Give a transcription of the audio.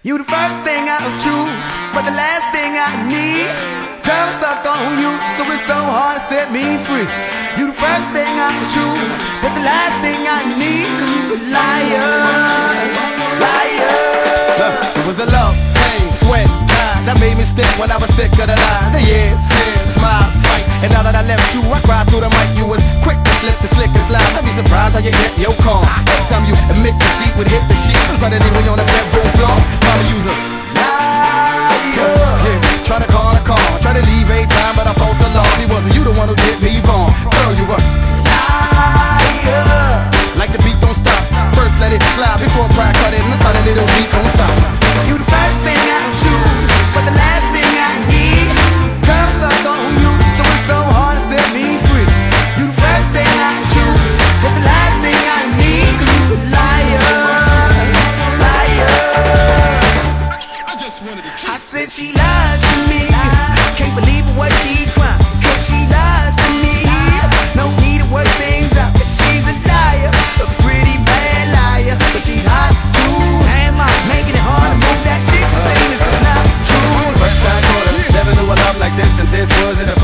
You the first thing I'll choose, but the last thing I need. Girl, I'm stuck on you, so it's so hard to set me free. You the first thing I'll choose, but the last thing I need. Cause you's a liar, liar. It was the love, pain, sweat, time that made me stick when I was sick of the lies. The years, tears, smiles, fights. And now that I left you, I cried through the mic. You was quick to slip the slickest lies. I'd be surprised how you get your calm. Every time you admit the seat would hit the sheets. And suddenly when you're on the bedroom slide before I cut it, and it's not a little on top. You the first thing I choose, but the last thing I need. Girls stuck on you, so it's so hard to set me free. You the first thing I choose, but the last thing I need. Cause you a liar, liar. I, just wanted to I said she lied to me. I can't believe what she was in the